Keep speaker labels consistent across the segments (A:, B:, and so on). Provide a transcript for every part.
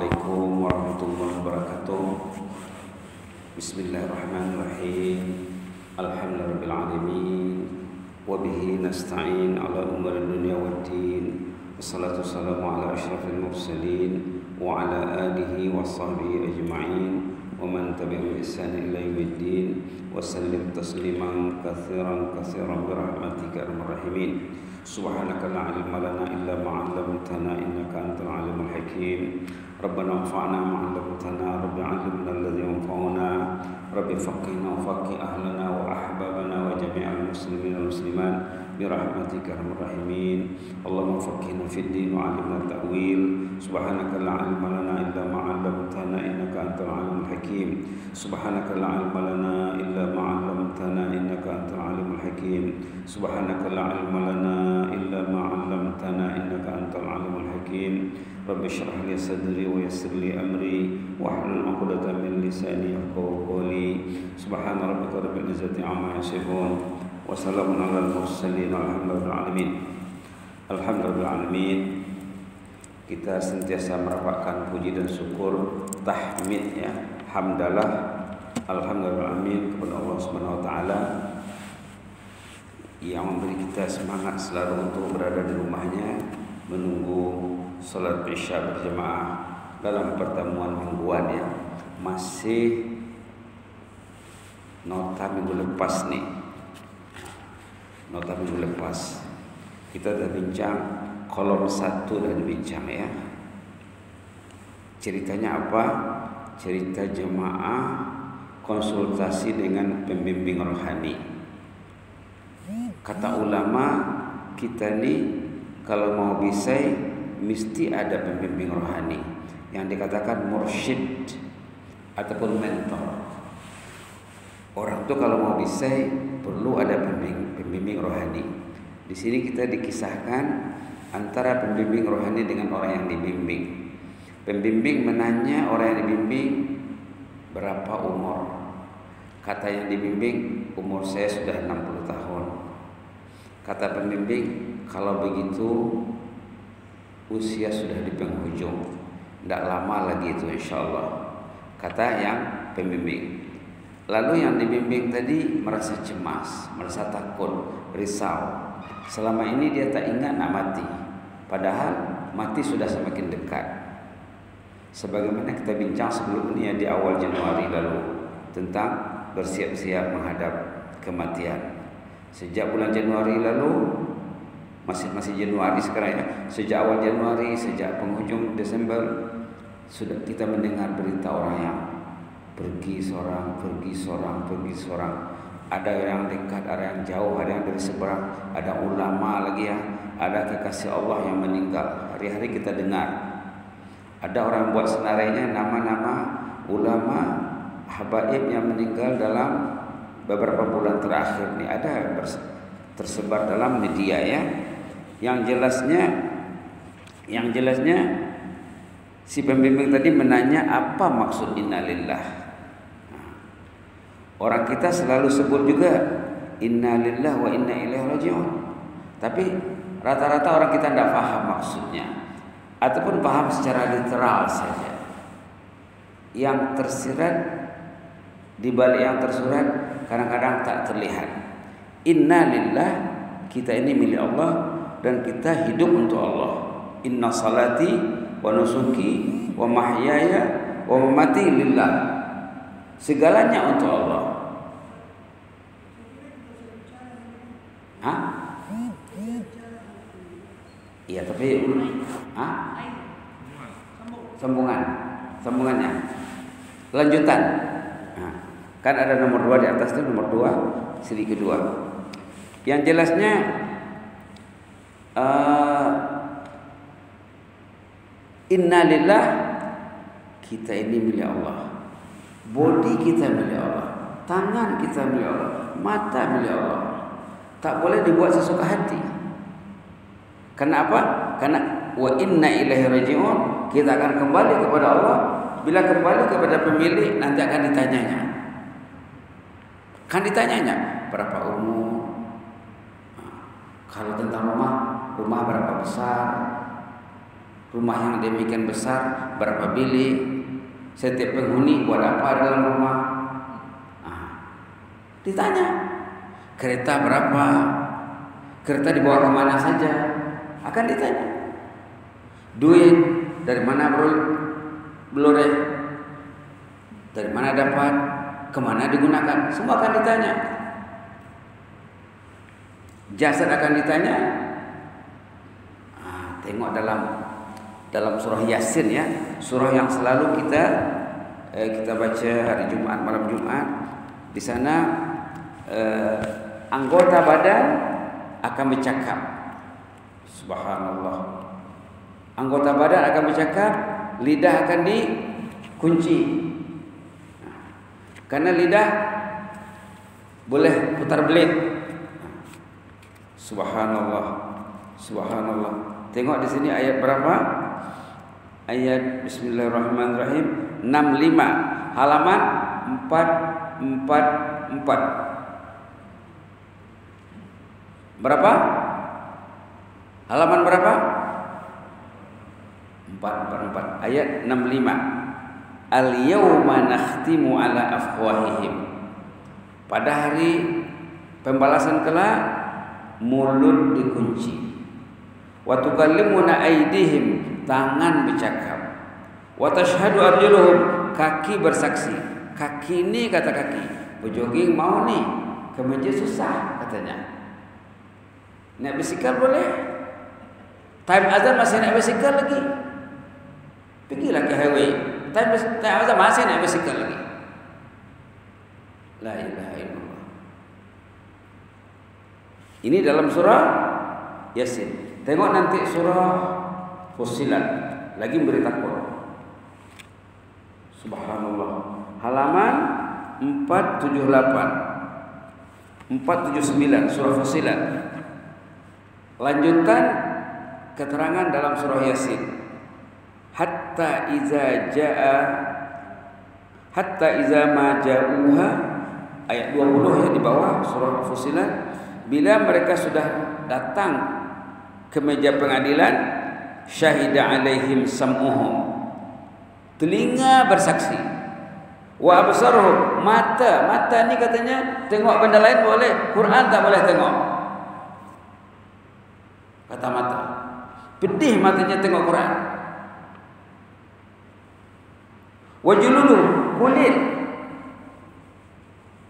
A: Assalamualaikum warahmatullahi wabarakatuh Bismillahirrahmanirrahim Alhamdulillahirrahmanirrahim Wabihi nasta'in ala umar dunia wa din Wassalatu wassalamu ala ashrafil mursalin Wa ala alihi wa sahbihi ajma'in Wa man tabi'u ihsan ila yumiddin Wa sallim tasliman kathiran kathiran birahmatika al-murahimin سبحانك لا علم لنا إلا ما علمتنا إنك أنت العليم الحكيم. ربنا انفعنا ما علمتنا رب علمنا الذي ينفعنا. رب فقهنا وفقه أهلنا وأحبابنا وجميع المسلمين والمسلمات. برحمتك يا الراحمين. اللهم فقهنا في الدين وعلمنا التأويل. سبحانك لا علم لنا إلا ما علمتنا إنك أنت العليم الحكيم. سبحانك لا علم لنا إلا ما علمتنا إنك أنت العليم الحكيم. سبحانك لا علم لنا إلا ما علمتنا إنك أنت العليم الحكيم. رب اشرح لي صدري ويسر لي أمري. واحلل عقدة من لساني يفقهوا قولي. سبحان ربك رب العزة عما يصفون. Wassalamun ala mursalin Alhamdulillahirrahmanirrahim. Alhamdulillahirrahmanirrahim Kita sentiasa merapatkan puji dan syukur Tahmid ya Hamdalah Alhamdulillahirrahmanirrahim Kepada Allah subhanahu wa ta'ala Yang memberi kita semangat selalu untuk berada di rumahnya Menunggu Salat Isya berjemaah Dalam pertemuan mingguan ya. Masih Nota minggu lepas nih nota minggu lepas. Kita dah bincang kolom satu dah dibincang ya. Ceritanya apa? Cerita jemaah konsultasi dengan pembimbing rohani. Kata ulama kita ni kalau mau bisa mesti ada pembimbing rohani. Yang dikatakan mursyid ataupun mentor. Orang tu kalau mau bisa perlu ada pembimbing, pembimbing rohani. Di sini kita dikisahkan antara pembimbing rohani dengan orang yang dibimbing. Pembimbing menanya orang yang dibimbing berapa umur. Kata yang dibimbing, umur saya sudah 60 tahun. Kata pembimbing, kalau begitu usia sudah di penghujung. Tidak lama lagi itu insya Allah. Kata yang pembimbing. Lalu yang dibimbing tadi merasa cemas, merasa takut, risau. Selama ini dia tak ingat nak mati. Padahal mati sudah semakin dekat. Sebagaimana kita bincang sebelum ini ya di awal Januari lalu tentang bersiap-siap menghadap kematian. Sejak bulan Januari lalu masih masih Januari sekarang ya. Sejak awal Januari, sejak penghujung Desember sudah kita mendengar berita orang yang pergi seorang, pergi seorang, pergi seorang. Ada yang dekat, ada yang jauh, ada yang dari seberang, ada ulama lagi ya, ada kekasih Allah yang meninggal. Hari-hari kita dengar. Ada orang buat senarainya nama-nama ulama habaib yang meninggal dalam beberapa bulan terakhir ini ada tersebar dalam media ya. Yang jelasnya yang jelasnya si pembimbing tadi menanya apa maksud innalillah Orang kita selalu sebut juga Inna lillah wa inna ilaihi rajiun. Tapi rata-rata orang kita tidak paham maksudnya ataupun paham secara literal saja. Yang tersirat di balik yang tersurat kadang-kadang tak terlihat. Inna lillah kita ini milik Allah dan kita hidup untuk Allah. Inna salati wa nusuki wa mahyaya wa mamati lillah. Segalanya untuk Allah. Iya, tapi Hah? Sambungan. Sambungannya. Lanjutan. Nah, kan ada nomor dua di atas itu nomor dua, seri kedua. Yang jelasnya uh, innalillah kita ini milik Allah. Body kita milik Allah. Tangan kita milik Allah. Mata milik Allah. Tak boleh dibuat sesuka hati. Kenapa? Karena wa inna ilaihi rajiun. Kita akan kembali kepada Allah. Bila kembali kepada pemilik nanti akan ditanyanya. Kan ditanyanya berapa umur? Kalau tentang rumah, rumah berapa besar? Rumah yang demikian besar, berapa bilik? Setiap penghuni buat apa dalam rumah? Nah, ditanya. Kereta berapa? Kereta dibawa ke mana saja? Akan ditanya. Duit dari mana? Belore? Dari mana dapat? Ke mana digunakan? Semua akan ditanya. Jasad akan ditanya. Ah, tengok dalam dalam surah Yasin ya, surah yang selalu kita eh, kita baca hari Jumat malam Jumat. Di sana eh, anggota badan akan bercakap. Subhanallah. Anggota badan akan bercakap, lidah akan dikunci. Karena lidah boleh putar belit. Subhanallah. Subhanallah. Tengok di sini ayat berapa? ayat Bismillahirrahmanirrahim 65 halaman 444 berapa halaman berapa 444 ayat 65 al yauma nakhtimu ala afwahihim pada hari pembalasan kelak mulut dikunci wa tukallimuna aydihim tangan bercakap. Wa tashhadu arjuluhum, kaki bersaksi. Kaki ini kata kaki, berjoging mau nih ke masjid susah katanya. Naik bisikal boleh. Time azan masih naik bisikal lagi. Pergilah ke highway. Time, time azan masih naik bisikal lagi. La ilaha illallah. Ini dalam surah Yasin. Tengok nanti surah Fusilat lagi memberi takut. Subhanallah. Halaman 478 479 surah Fusilat. Lanjutan keterangan dalam surah Yasin. Hatta iza jaa hatta iza ma ja'uha ayat 20 ya di bawah surah Fusilat. Bila mereka sudah datang ke meja pengadilan syahida alaihim sam'uhum. Telinga bersaksi. Wa absaruhum. Mata mata ni katanya tengok benda lain boleh Quran tak boleh tengok. Kata mata pedih matanya tengok Quran wajululu kulit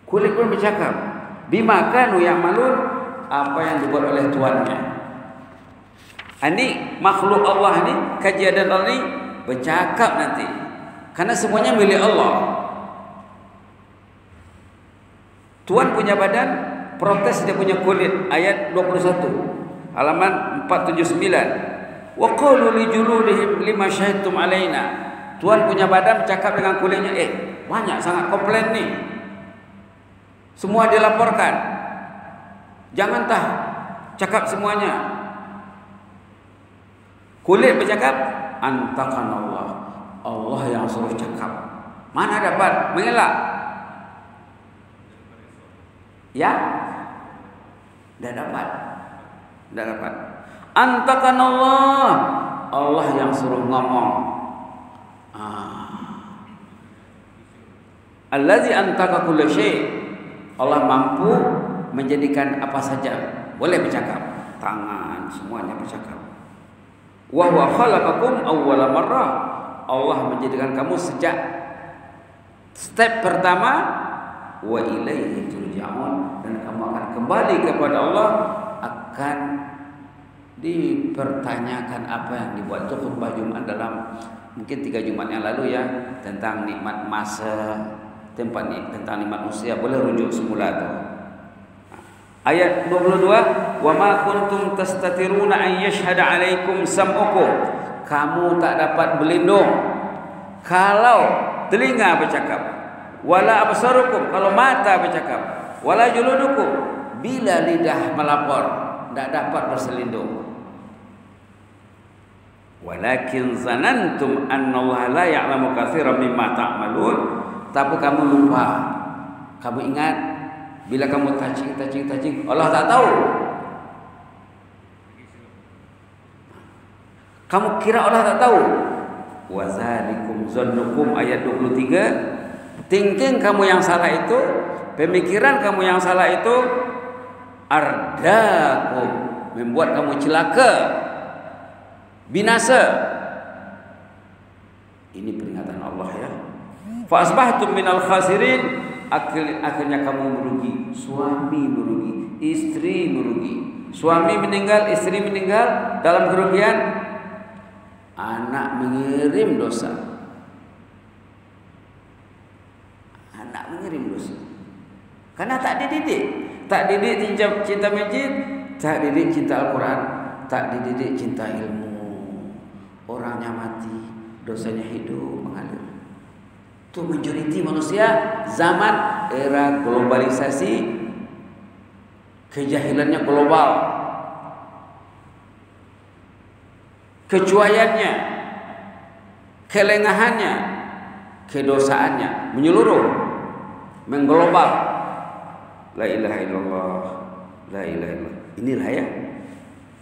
A: kulit pun bercakap bima kanu yang malun apa yang dibuat oleh tuannya ini makhluk Allah ini kajian Allah ini bercakap nanti. Karena semuanya milik Allah. Tuhan punya badan, protes dia punya kulit. Ayat 21. Halaman 479. Wa qalu li juludihim lima syahidtum alaina. Tuhan punya badan bercakap dengan kulitnya, eh banyak sangat komplain nih. Semua dilaporkan. Jangan tah cakap semuanya. Kulit bercakap antakan Allah. Allah yang suruh cakap. Mana dapat mengelak? Ya? Tidak dapat. Tidak dapat. Antakan Allah. Allah yang suruh ngomong. Ah. Allazi antaka kulli syai. Allah mampu menjadikan apa saja. Boleh bercakap. Tangan semuanya bercakap. Wa huwa khalaqakum awwala marrah. Allah menjadikan kamu sejak step pertama wa ilaihi turja'un dan kamu akan kembali kepada Allah akan dipertanyakan apa yang dibuat itu khutbah Jumat dalam mungkin tiga Jumat yang lalu ya tentang nikmat masa tempat ni tentang nikmat usia boleh rujuk semula tu Ayat 22, "Wa ma kuntum tastatiruna an yashhada 'alaikum sam'ukum." Kamu tak dapat berlindung kalau telinga bercakap. Wala absarukum kalau mata bercakap. Wala juludukum bila lidah melapor tak dapat berselindung. Walakin zanantum anna Allah la ya'lamu katsiran mimma ta'malun. Tapi kamu lupa. Kamu ingat bila kamu touching, touching, touching, Allah tak tahu. Kamu kira Allah tak tahu? Wazalikum zannukum ayat 23. Thinking kamu yang salah itu, pemikiran kamu yang salah itu ardakum membuat kamu celaka binasa. Ini peringatan Allah ya. Fa asbahtum minal khasirin. Akhirnya kamu merugi. Suami merugi. Istri merugi. Suami meninggal istri meninggal. Dalam kerugian anak mengirim dosa. Anak mengirim dosa. Karena tak dididik. Tak didik cinta, masjid tak didik cinta Al-Quran tak dididik cinta ilmu orangnya mati dosanya hidup mengalir. Itu majoriti manusia zaman era globalisasi kejahilannya global. Kecuaiannya kelengahannya kedosaannya menyeluruh mengglobal. La ilaha illallah la ilaha illallah. Inilah ya.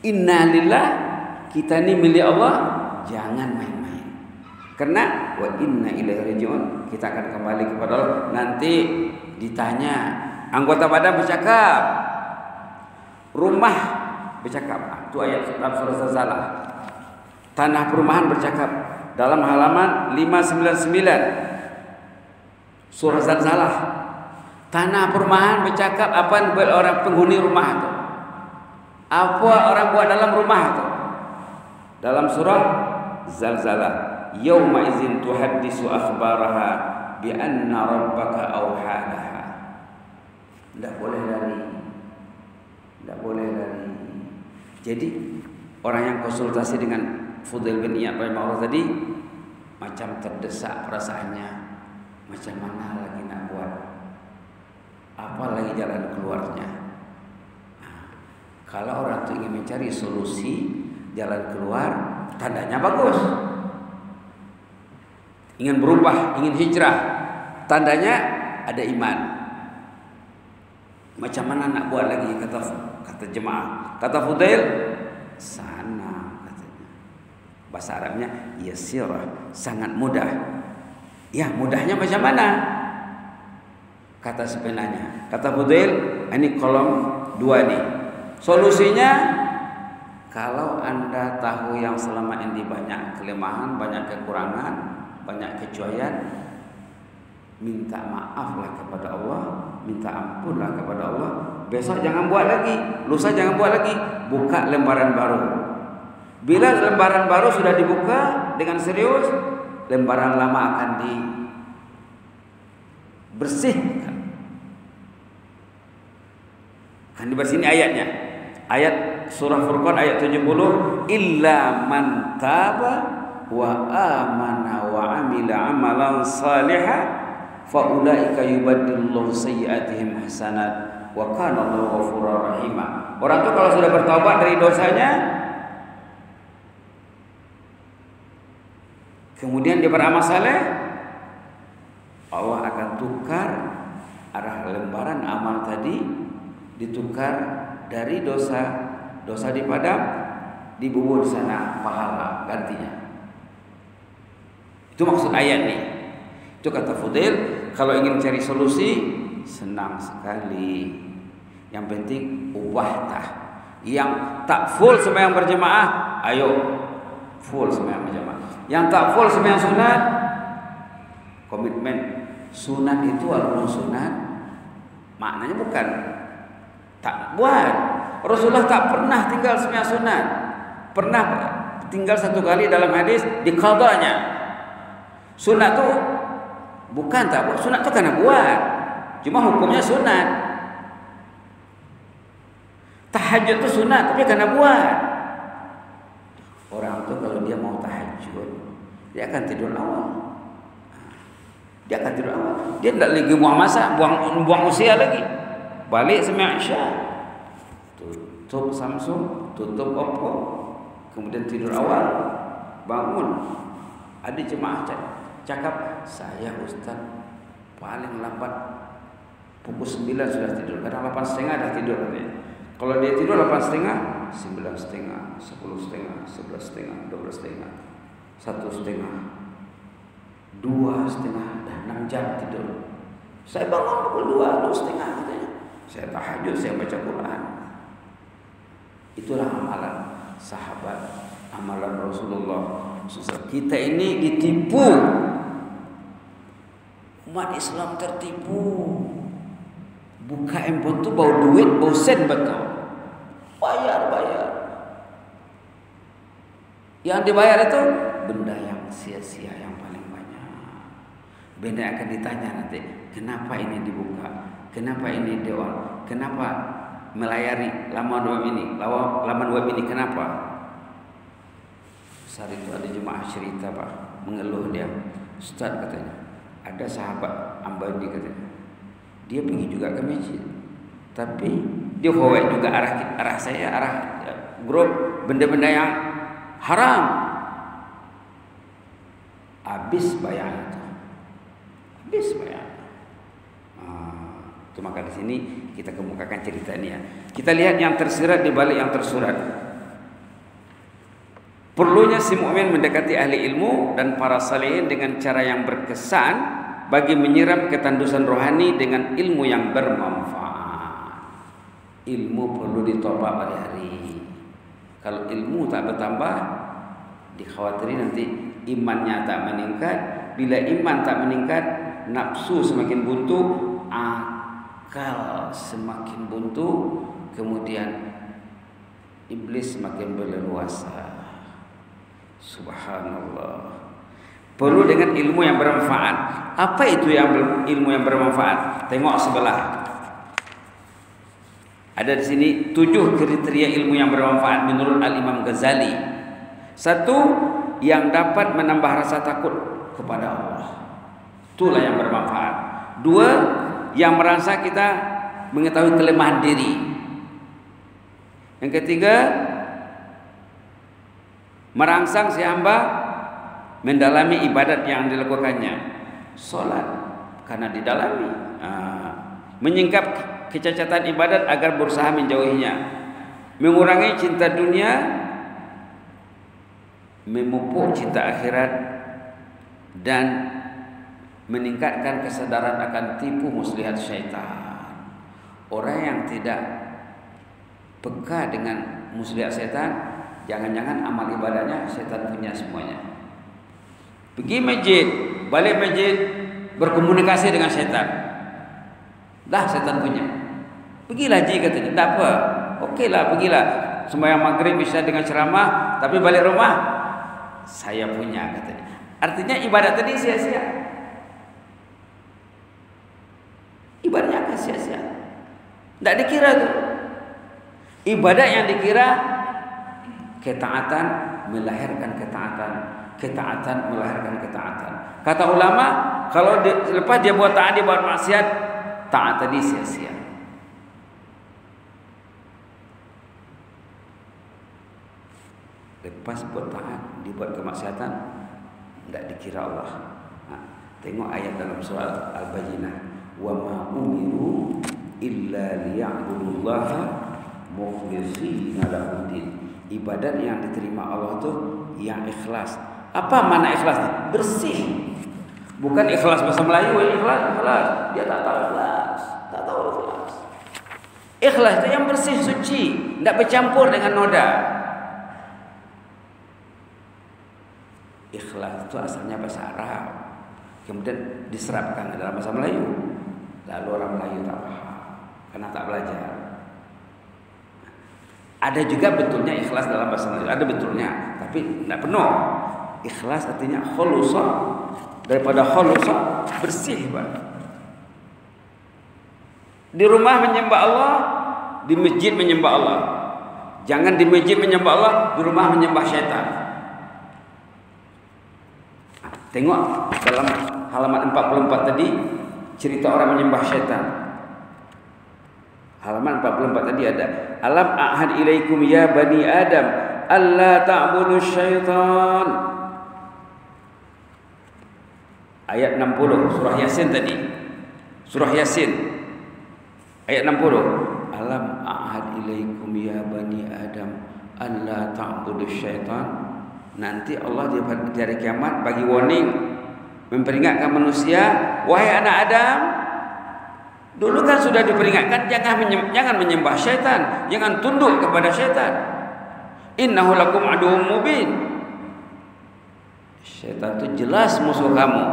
A: Innalillah kita ini milik Allah jangan main karena wa inna ilaihi rajiun, kita akan kembali kepada Allah. Nanti ditanya, anggota badan bercakap, rumah bercakap. Itu ayat dalam surah Zalzala. Tanah perumahan bercakap dalam halaman 599 surah Zalzalah. Tanah perumahan bercakap apa buat orang penghuni rumah itu. Apa orang buat dalam rumah itu? Dalam surah Zalzalah yauma izin tuhaddisu akhbaraha bi anna rabbaka awhalaha tidak boleh lari. Tidak boleh lari. Jadi orang yang konsultasi dengan Fudail bin Iyad Allah tadi macam terdesak perasaannya. Macam mana lagi nak buat? Apa lagi jalan keluarnya? Nah, kalau orang itu ingin mencari solusi jalan keluar tandanya bagus ingin berubah, ingin hijrah, tandanya ada iman. Macam mana nak buat lagi kata kata jemaah. Kata Fudail sana katanya. Bahasa Arabnya yasirah, sangat mudah. Ya, mudahnya macam mana? Kata sepenanya. Kata Fudail, ini kolom dua nih. Solusinya kalau Anda tahu yang selama ini banyak kelemahan, banyak kekurangan, banyak kecuaian minta maaflah kepada Allah minta ampunlah kepada Allah. Besok jangan buat lagi lusa jangan buat lagi buka lembaran baru. Bila lembaran baru sudah dibuka dengan serius lembaran lama akan dibersihkan kan dibersihkan ayatnya. Ayat surah Furqan ayat 70 illa man taba wa amana wa amila amalan saliha fa ulaika yubaddilullahu sayyi'atihim hasanat wa kana Allahu ghafurur rahim. Orang itu kalau sudah bertobat dari dosanya kemudian dia beramal saleh Allah akan tukar arah lembaran amal tadi ditukar dari dosa dosa dipadam dibubur sana pahala gantinya itu maksud ayat nih. Itu kata Fudail, kalau ingin cari solusi senang sekali. Yang penting ubah tah. Yang tak full sembahyang berjemaah, ayo full sembahyang berjemaah. Yang tak full sembahyang sunat, komitmen sunat itu walaupun sunat maknanya bukan tak buat. Rasulullah tak pernah tinggal sembahyang sunat. Pernah tinggal satu kali dalam hadis di qadanya Sunat tu bukan tak buat. Sunat tu kena buat. Cuma hukumnya sunat. Tahajud tu sunat tapi kena buat. Orang tu kalau dia mau tahajud, dia akan tidur awal. Dia akan tidur awal. Dia tidak lagi buang masa, buang buang usia lagi. Balik semua Isya. Tutup Samsung, tutup Oppo, kemudian tidur awal, bangun. Ada jemaah cakap, saya Ustaz paling lambat pukul 9 sudah tidur kadang 8 setengah dah tidur kalau dia tidur 8 setengah setengah, sembilan setengah, sepuluh setengah, sebelas setengah, dua belas setengah, satu setengah, dua setengah, dan enam jam tidur. Saya bangun pukul dua, dua setengah katanya. Saya tahajud, saya baca Quran. Itulah amalan sahabat, amalan Rasulullah. Kita ini ditipu. Umat Islam tertipu. Buka handphone tu bau duit, bau sen betul. Bayar, bayar. Yang dibayar itu benda yang sia-sia yang paling banyak. Benda akan ditanya nanti, kenapa ini dibuka? Kenapa ini dewan? Kenapa melayari laman web ini? Laman web ini kenapa? Saat itu ada jemaah cerita pak, mengeluh dia. Ustaz katanya, ada sahabat Ambandi katanya, dia pergi juga ke masjid tapi dia bawa juga arah arah saya arah ya, grup benda-benda yang haram habis bayar itu habis bayar ah, itu maka di sini kita kemukakan cerita ya kita lihat yang tersirat di balik yang tersurat perlunya si mukmin mendekati ahli ilmu dan para salihin dengan cara yang berkesan bagi menyiram ketandusan rohani dengan ilmu yang bermanfaat. Ilmu perlu ditopak hari-hari. Kalau ilmu tak bertambah, dikhawatiri nanti imannya tak meningkat. Bila iman tak meningkat, nafsu semakin buntu, akal semakin buntu, kemudian iblis semakin berleluasa. Subhanallah. Perlu dengan ilmu yang bermanfaat. Apa itu yang ilmu yang bermanfaat? Tengok sebelah. Ada di sini tujuh kriteria ilmu yang bermanfaat menurut Al Imam Ghazali. Satu, yang dapat menambah rasa takut kepada Allah. Itulah yang bermanfaat. Dua, yang merasa kita mengetahui kelemahan diri. Yang ketiga, merangsang si hamba mendalami ibadat yang dilakukannya solat karena didalami ah. menyingkap kecacatan ibadat agar berusaha menjauhinya mengurangi cinta dunia memupuk cinta akhirat dan meningkatkan kesadaran akan tipu muslihat syaitan orang yang tidak peka dengan muslihat syaitan jangan-jangan amal ibadahnya syaitan punya semuanya Pergi masjid, balik masjid berkomunikasi dengan setan. Dah setan punya. Pergilah ji katanya. Tak apa. Okeylah, pergilah. Sembahyang maghrib bisa dengan ceramah, tapi balik rumah saya punya katanya. Artinya ibadat tadi sia-sia. Ibadahnya akan sia-sia. Tidak dikira tu. Ibadat yang dikira ketaatan melahirkan ketaatan ketaatan melahirkan ketaatan. Kata ulama, kalau dia, lepas dia buat taat dia buat maksiat, taat tadi sia-sia. Lepas buat taat, dibuat kemaksiatan, tidak dikira Allah. Nah, tengok ayat dalam surah Al-Baqarah, "Wa ma umiru illa liya'budullaha mukhlishina lahu Ibadat yang diterima Allah itu yang ikhlas, apa mana ikhlas? Bersih. Bukan ikhlas bahasa Melayu, ikhlas, ikhlas. Dia tak tahu ikhlas, tak tahu ikhlas. Ikhlas itu yang bersih, suci, tidak bercampur dengan noda. Ikhlas itu asalnya bahasa Arab, kemudian diserapkan dalam bahasa Melayu. Lalu orang Melayu tak paham karena tak belajar. Ada juga betulnya ikhlas dalam bahasa Melayu, ada betulnya, tapi tidak penuh. Ikhlas artinya khulusa daripada khulusa bersih. Di rumah menyembah Allah, di masjid menyembah Allah. Jangan di masjid menyembah Allah, di rumah menyembah syaitan. Tengok dalam halaman 44 tadi cerita orang menyembah syaitan. Halaman 44 tadi ada Alam ahad ilaikum ya bani Adam alla ta'budu syaitan ayat 60 surah Yasin tadi. Surah Yasin ayat 60. Alam ahad ilaikum ya bani Adam alla ta'budu syaitan nanti Allah di hari kiamat bagi warning memperingatkan manusia wahai anak Adam dulu kan sudah diperingatkan jangan menyembah, jangan menyembah syaitan jangan tunduk kepada syaitan. Innahu lakum aduwwum mubin. Syaitan itu jelas musuh kamu.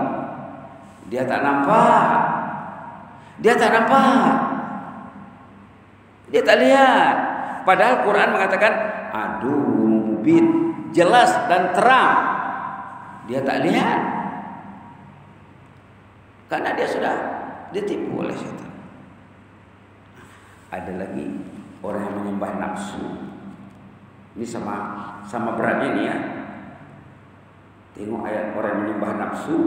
A: Dia tak nampak. Dia tak nampak. Dia tak lihat. Padahal Quran mengatakan aduwwum mubin. Jelas dan terang. Dia tak lihat. Karena dia sudah ditipu oleh syaitan. Ada lagi orang yang menyembah nafsu. Ini sama sama beratnya nih ya. Tengok ayat orang yang menyembah nafsu.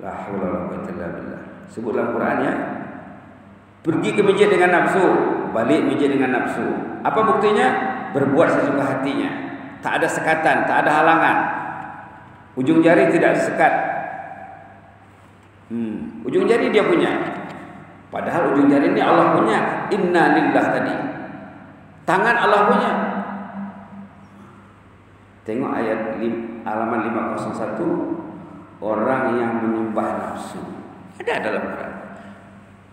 A: La haula wala quwwata illa billah. Sebut dalam Quran ya. Pergi ke masjid dengan nafsu, balik masjid dengan nafsu. Apa buktinya? Berbuat sesuka hatinya. Tak ada sekatan, tak ada halangan. Ujung jari tidak sekat. Hmm. Ujung jari dia punya. Padahal ujung jari ini Allah punya. Inna lillah tadi. Tangan Allah punya. Tengok ayat halaman 501 orang yang menyembah nafsu. Ada dalam Quran.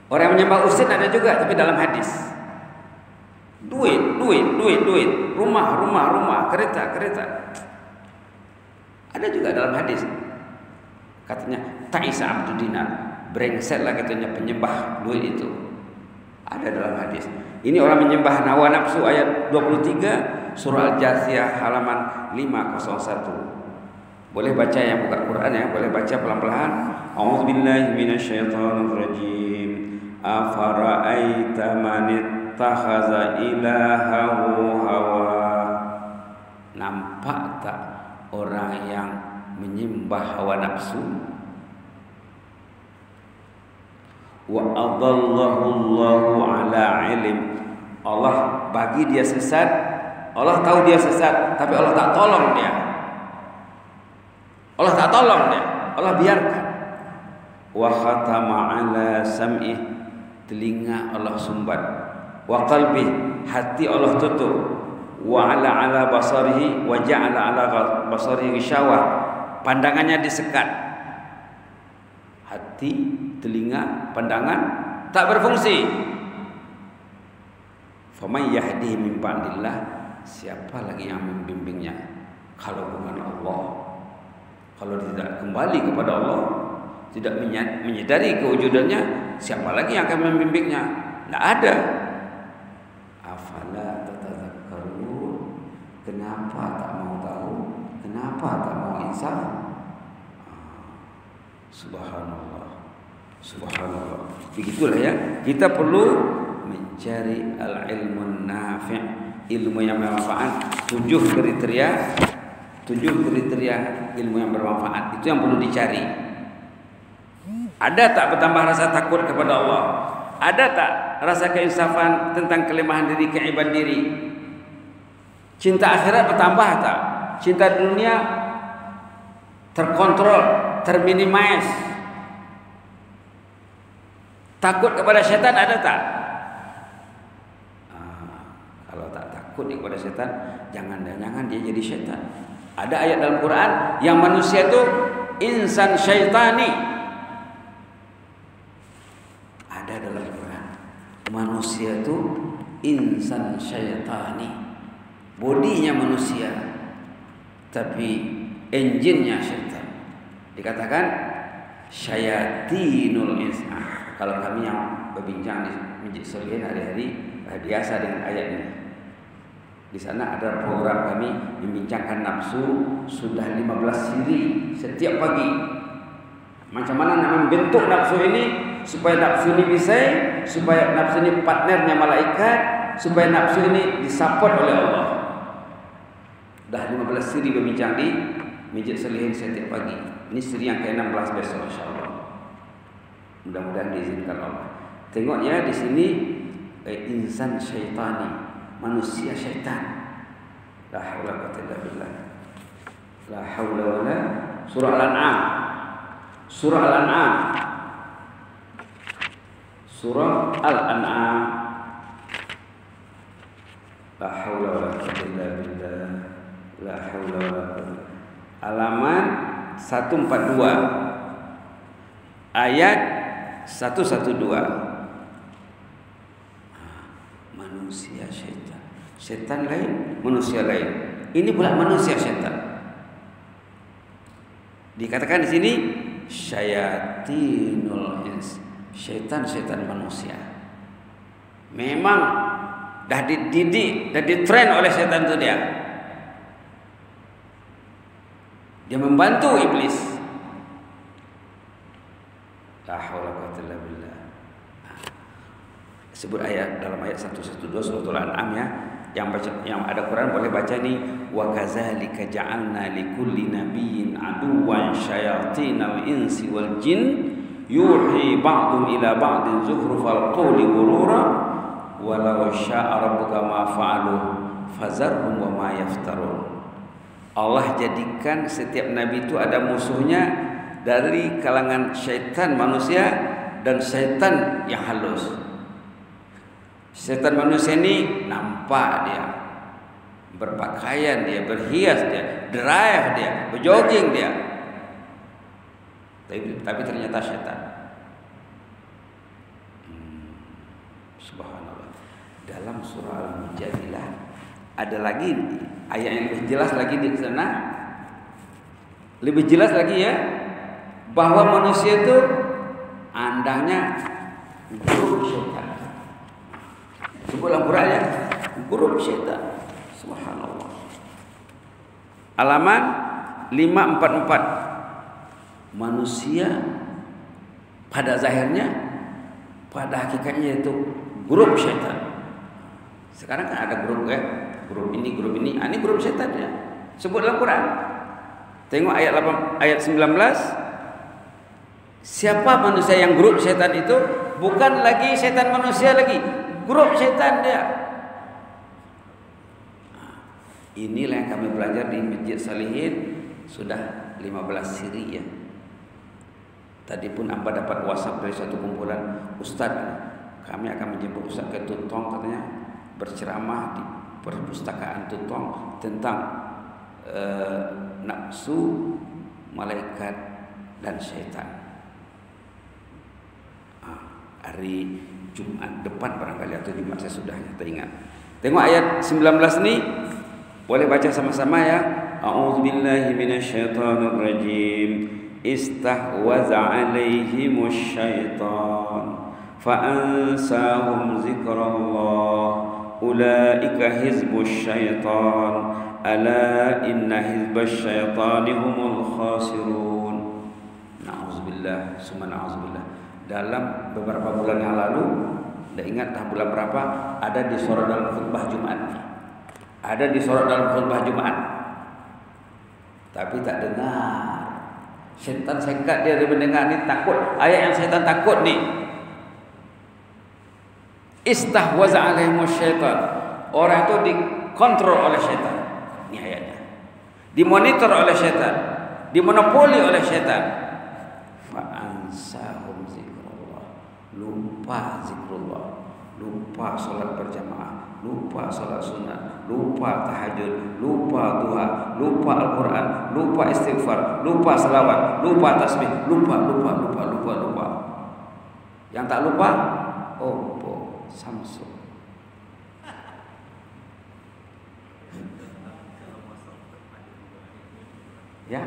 A: Orang yang menyembah usin ada juga tapi dalam hadis. Duit, duit, duit, duit. Rumah, rumah, rumah. Kereta, kereta. Ada juga dalam hadis. Katanya, Ta'isa abdu dinar. Brengsetlah katanya penyembah duit itu. Ada dalam hadis. Ini orang menyembah nawa nafsu ayat 23 surah Al-Jathiyah halaman 501. Boleh baca yang buka Quran ya, boleh baca pelan-pelan. A'udzubillahi minasyaitonirrajim. Afara'aita ittakhaza ilahahu hawa nampak tak orang yang menyembah hawa nafsu wa adallahu Allahu ala ilm Allah bagi dia sesat Allah tahu dia sesat tapi Allah tak tolong dia. Allah tak tolong dia. Allah biarkan. Wa khatama ala sam'i telinga Allah sumbat. Wa qalbi hati Allah tutup. Wa ala ala basarihi wa ja'ala ala basarihi syawah. Pandangannya disekat. Hati telinga pandangan tak berfungsi faman yahdi min ba'dillah siapa lagi yang membimbingnya kalau bukan Allah kalau tidak kembali kepada Allah tidak menyadari kewujudannya siapa lagi yang akan membimbingnya tidak ada Kenapa tak mau tahu? Kenapa tak mau insaf? Subhanallah. Subhanallah. Begitulah ya. Kita perlu mencari al-ilmu nafi' ilmu yang bermanfaat tujuh kriteria tujuh kriteria ilmu yang bermanfaat itu yang perlu dicari ada tak bertambah rasa takut kepada Allah ada tak rasa keinsafan tentang kelemahan diri keiban diri Cinta akhirat bertambah tak? Cinta dunia terkontrol, terminimais. Takut kepada setan ada tak? Ah, kalau tak takut kepada setan, jangan-jangan dia jadi setan. Ada ayat dalam Quran yang manusia itu insan syaitani. Ada dalam Quran. Manusia itu insan syaitani bodinya manusia tapi engine-nya syaitan dikatakan syayatinul insan kalau kami yang berbincang di Masjid Solihin hari-hari biasa dengan ayat ini di sana ada program kami membincangkan nafsu sudah 15 siri setiap pagi macam mana nak membentuk nafsu ini supaya nafsu ini bisa supaya nafsu ini partnernya malaikat supaya nafsu ini disupport oleh Allah Dah 15 siri berbincang di Masjid Salihin setiap pagi. Ini siri yang ke-16 besok insya-Allah. Mudah-mudahan diizinkan Allah. Tengok ya di sini eh, insan syaitani, manusia syaitan. La haula wa billah. La haula wala surah Al-An'am. Surah Al-An'am. Surah Al-An'am La haula wala quwwata illa billah. La haula wala quwwata. Halaman 142 ayat 112 manusia syaitan. Syaitan lain, manusia lain. Ini pula manusia syaitan. Dikatakan di sini syayatinul ins. Syaitan-syaitan manusia. Memang dah dididik, dah ditrain oleh syaitan itu dia. Dia membantu iblis. La haula wa quwwata billah. Sebut ayat dalam ayat 112 surah Al-An'am ya. Yang baca yang ada Quran boleh baca nih wa kadzalika ja'alna likulli nabiyyin aduwan syayatinal insi wal jin yuhi ba'dhum ila ba'din zukhrufal qawli ghurura walau syaa rabbuka ma fa'alu fazarhum wa ma yaftarun Allah jadikan setiap nabi itu ada musuhnya dari kalangan syaitan manusia dan syaitan yang halus. Syaitan manusia ini nampak dia, berpakaian dia, berhias dia, drive dia, berjogging dia. Tapi, tapi ternyata syaitan. Hmm, subhanallah. Dalam surah Al-Mujadilah ada lagi ayat yang lebih jelas lagi di sana. Lebih jelas lagi ya bahwa manusia itu andangnya grup syaitan. Sebut dalam Quran ya, grup syaitan. Subhanallah. Alaman 544. Manusia pada zahirnya pada hakikatnya itu grup syaitan. Sekarang kan ada grup ya, grup ini, grup ini. Ah, ini grup syaitan ya. Sebut dalam Quran. Tengok ayat 8, ayat 19 Siapa manusia yang grup setan itu? Bukan lagi setan manusia lagi, grup setan dia. Inilah yang kami belajar di Masjid Salihin sudah 15 siri ya. Tadi pun Amba dapat WhatsApp dari satu kumpulan Ustaz, kami akan menjemput Ustaz ke Tutong katanya berceramah di perpustakaan Tutong tentang uh, nafsu, malaikat dan syaitan hari Jumat depan barangkali atau Jumat saya sudah teringat. Tengok ayat 19 ni boleh baca sama-sama ya. A'udzubillahi minasyaitonir rajim. Istahwaza 'alaihimus syaitan fa'ansahum zikrallah. Ulaika hizbus syaitan. Ala inna hizbas syaitani humul khasirun. Na'udzubillah, summa na'udzubillah dalam beberapa bulan yang lalu tidak ingat tak bulan berapa? Ada di dalam khutbah Jumat ada di dalam khutbah Jumat tapi tak dengar. Setan sengkat dia dia mendengar ni takut. Ayat yang setan takut ni. Istahwaza alaihimus syaitan. Orang itu dikontrol oleh syaitan. Ini ayatnya. Dimonitor oleh syaitan. Dimonopoli oleh syaitan lupa zikrullah, lupa sholat berjamaah, lupa sholat sunnah, lupa tahajud, lupa duha, lupa Al-Quran, lupa istighfar, lupa salawat, lupa tasbih, lupa, lupa, lupa, lupa, lupa. Yang tak lupa, Oppo, Samsung. Ya.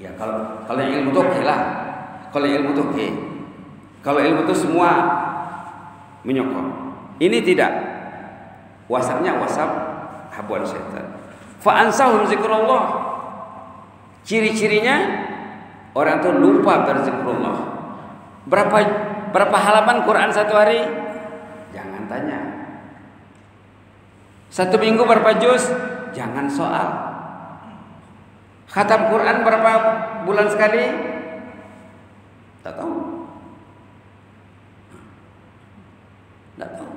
A: Ya kalau kalau yang oke lah. Kalau ilmu itu. Kalau ilmu itu semua menyokong. Ini tidak. WhatsAppnya WhatsApp habuan setan. Fa'ansahum zikrullah. Ciri-cirinya orang itu lupa berzikrullah. Berapa berapa halaman Quran satu hari? Jangan tanya. Satu minggu berapa juz? Jangan soal. Khatam Quran berapa bulan sekali? Tak tahu. Tak tahu.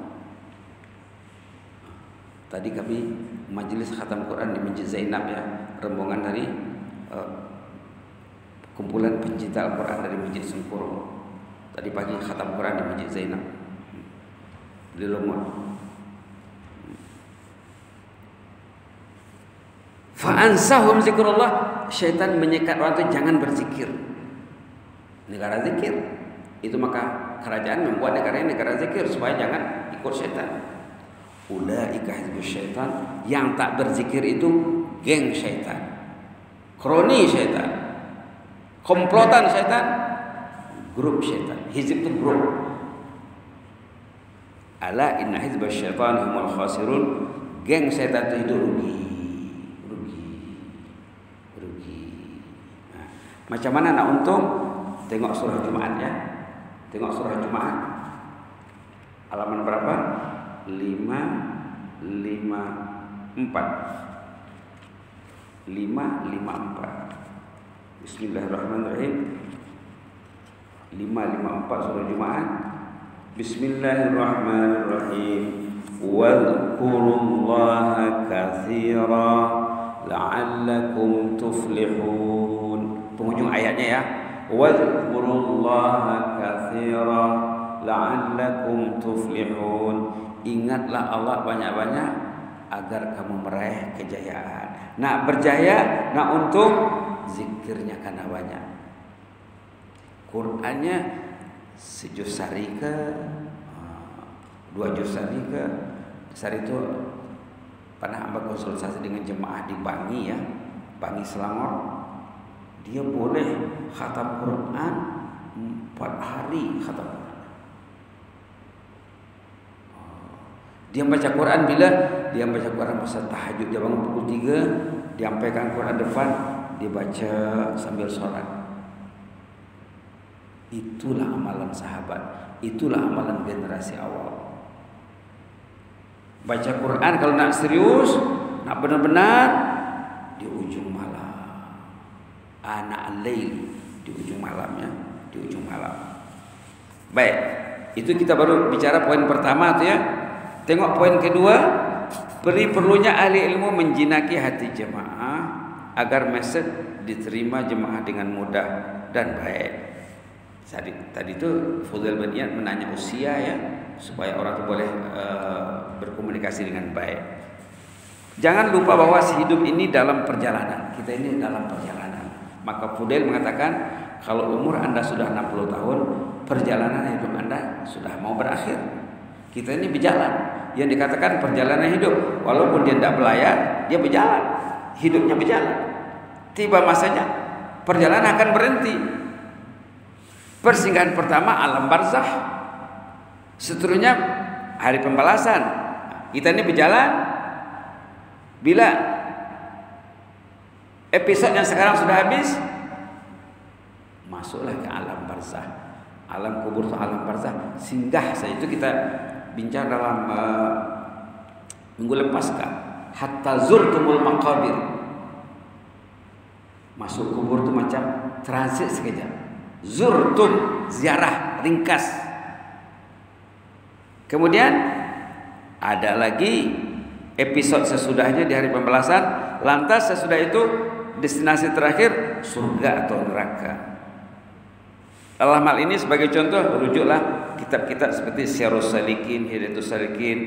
A: Tadi kami majelis khatam Quran di Masjid Zainab ya, rombongan dari uh, kumpulan pencinta Al-Quran dari Masjid Sengkuro. Tadi pagi khatam Quran di Masjid Zainab. di lumut. Fa'ansahum zikrullah. Syaitan menyekat orang itu jangan berzikir. Negara zikir. Itu maka kerajaan membuat negara ini negara zikir supaya jangan ikut syaitan. Ulaika hizbus syaitan yang tak berzikir itu geng syaitan. Kroni syaitan. Komplotan syaitan. Grup syaitan. Hizib itu grup. Ala inna hizbus syaitan humul khasirun. Geng syaitan itu rugi. Rugi. Rugi. Nah, macam mana nak untung? Tengok surah Jumat ya. Tengok surah Jumat. Halaman berapa? lima lima empat. Lima lima empat. Bismillahirrahmanirrahim. Lima lima empat surah Jumat Bismillahirrahmanirrahim. Wadkurullaha kathira La'allakum tuflihun. Penghujung ayatnya ya Wadkurullaha kathira La'allakum tuflihun Ingatlah Allah banyak-banyak agar kamu meraih kejayaan. Nak berjaya, nak untung, zikirnya karena banyak. Qurannya sejus sari ke ah, dua juz sari ke sari itu pernah hamba konsultasi dengan jemaah di Bangi ya Bangi Selangor dia boleh khatam Quran empat hari khatam Dia baca Quran bila dia baca Quran masa tahajud dia bangun pukul 3 diampaikan Quran depan dia baca sambil sholat. Itulah amalan sahabat, itulah amalan generasi awal. Baca Quran kalau nak serius, nak benar-benar. Anak lail di ujung malamnya, di ujung malam. Baik, itu kita baru bicara poin pertama tu ya. Tengok poin kedua, beri perlunya ahli ilmu menjinaki hati jemaah agar mesej diterima jemaah dengan mudah dan baik. Tadi, tadi itu Fudel bin menanya usia ya supaya orang itu boleh uh, berkomunikasi dengan baik. Jangan lupa bahwa hidup ini dalam perjalanan. Kita ini dalam perjalanan. Maka Fudel mengatakan kalau umur Anda sudah 60 tahun, perjalanan hidup Anda sudah mau berakhir. Kita ini berjalan yang dikatakan perjalanan hidup. Walaupun dia tidak belayar, dia berjalan. Hidupnya berjalan. Tiba masanya, perjalanan akan berhenti. Persinggahan pertama alam barzah. Seterusnya hari pembalasan. Kita ini berjalan bila episode yang sekarang sudah habis masuklah ke alam barzah. Alam kubur atau alam barzah singgah saja. Itu kita bincang dalam uh, minggu lepas kah hatta zurtumul maqabir. Masuk kubur itu macam transit sekejap. Zurtum ziarah ringkas. Kemudian ada lagi episode sesudahnya di hari pembalasan lantas sesudah itu destinasi terakhir surga atau neraka dalam hal ini sebagai contoh rujuklah kitab-kitab seperti Syarus Salikin, Hidayatus Salikin,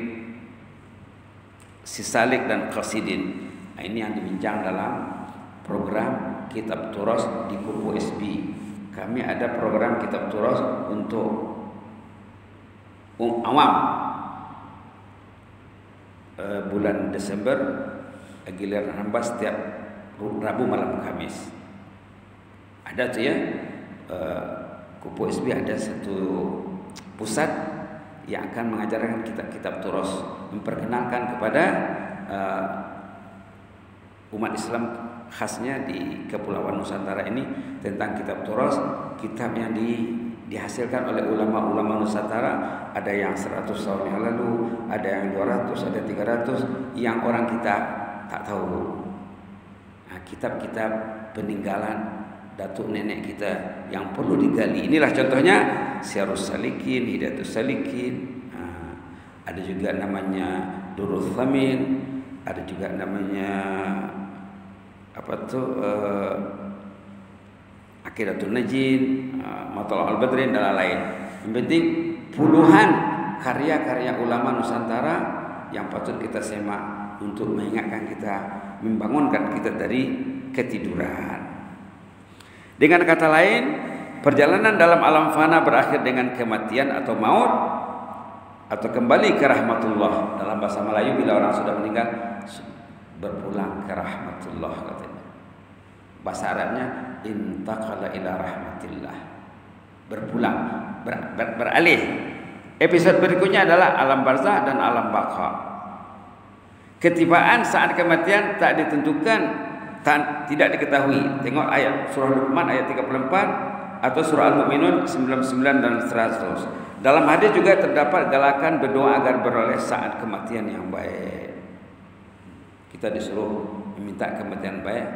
A: Sisalik dan Qasidin. Nah, ini yang dibincang dalam program Kitab Turas di Kupu SB. Kami ada program Kitab Turas untuk um, awam. Uh, bulan Desember giliran hamba setiap Rabu malam Kamis. Ada tuh ya. Uh, Kupu SB ada satu pusat yang akan mengajarkan kitab-kitab Turos memperkenalkan kepada uh, umat Islam khasnya di Kepulauan Nusantara ini tentang kitab Turos kitab yang di, dihasilkan oleh ulama-ulama Nusantara ada yang 100 tahun yang lalu ada yang 200 ada 300 yang orang kita tak tahu kitab-kitab peninggalan datuk nenek kita yang perlu digali. Inilah contohnya Syarus Salikin, Hidayatus Salikin. Ada juga namanya Durul Thamin, ada juga namanya apa tuh uh, Akidatul Najin, uh, Matal Al-Badrin dan lain-lain. Yang penting puluhan karya-karya ulama Nusantara yang patut kita semak untuk mengingatkan kita, membangunkan kita dari ketiduran. Dengan kata lain, perjalanan dalam alam fana berakhir dengan kematian atau maut atau kembali ke rahmatullah. Dalam bahasa Melayu bila orang sudah meninggal berpulang ke rahmatullah katanya. Bahasa Arabnya intaqala ila rahmatillah. Berpulang, ber, ber, beralih. Episode berikutnya adalah alam barzah dan alam baka. Ketibaan saat kematian tak ditentukan, tak, tidak diketahui. Tengok ayat surah Luqman ayat 34 atau surah Al-Mu'minun 99 dan 100. Dalam hadis juga terdapat galakan berdoa agar beroleh saat kematian yang baik. Kita disuruh meminta kematian baik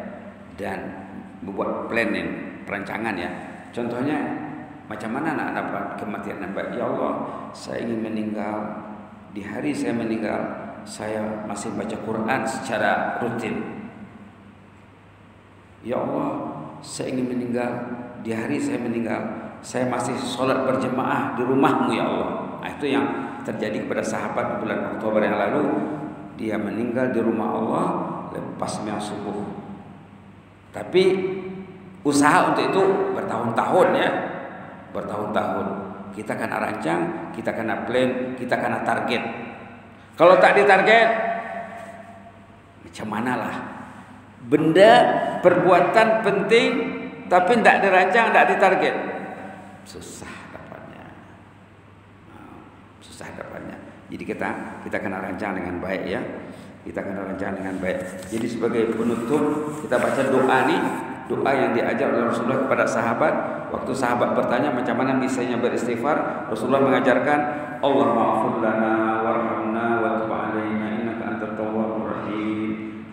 A: dan membuat planning, perancangan ya. Contohnya macam mana nak dapat kematian yang baik? Ya Allah, saya ingin meninggal di hari saya meninggal, saya masih baca Quran secara rutin. Ya Allah, saya ingin meninggal di hari saya meninggal, saya masih sholat berjemaah di rumahmu ya Allah. Nah, itu yang terjadi kepada sahabat bulan Oktober yang lalu. Dia meninggal di rumah Allah lepas subuh tapi usaha untuk itu bertahun-tahun ya. Bertahun-tahun. Kita kena rancang, kita kena plan, kita kena target. Kalau tak ditarget, macam mana lah? Benda perbuatan penting tapi tidak dirancang, tidak ditarget. Susah dapatnya. Susah dapatnya. Jadi kita kita kena rancang dengan baik ya kita akan rencana dengan baik. Jadi sebagai penutup kita baca doa nih, doa yang diajar oleh Rasulullah kepada sahabat. Waktu sahabat bertanya macam mana misalnya beristighfar, Rasulullah mengajarkan Allah maafur lana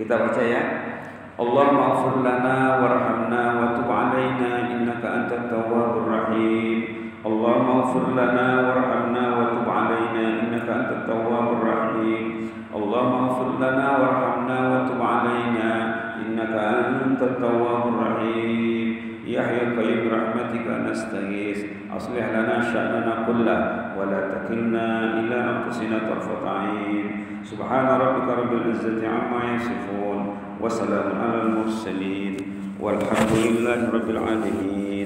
A: Kita baca ya. Allah maafur lana warhamna wa tub alaina innaka antat tawwabur rahim. Allah maafur lana warhamna wa tub alaina innaka antat tawwabur rahim. اللهم اغفر لنا وارحمنا وتب علينا إنك أنت التواب الرحيم يا حي القيوم برحمتك نستغيث. أصلح لنا شأننا كله ولا تكلنا إلى أنفسنا طرفة عين. سبحان ربك رب العزة عما يصفون وسلام على المرسلين. والحمد لله رب العالمين.